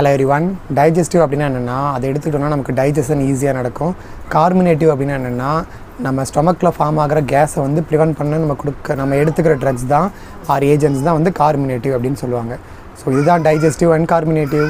Hello every one digestive அப்படின்னா என்னென்னா அதை எடுத்துக்கிட்டோம்னா நமக்கு டைஜஷன் ஈஸியாக நடக்கும். கார்மினேட்டிவ் அப்படின்னா என்னென்னா நம்ம ஸ்டொமக்கில் ஃபார்ம் ஆகிற கேஸை வந்து ப்ரிவென்ட் பண்ண நம்ம கொடுக்க நம்ம எடுத்துக்கிற ட்ரக்ஸ் தான் ஆர் ஏஜென்ட்ஸ் தான் வந்து கார்மினேட்டிவ் அப்படின்னு சொல்லுவாங்க. ஸோ இதுதான் டைஜஸ்டிவ் அண்ட் கார்மினேட்டிவ்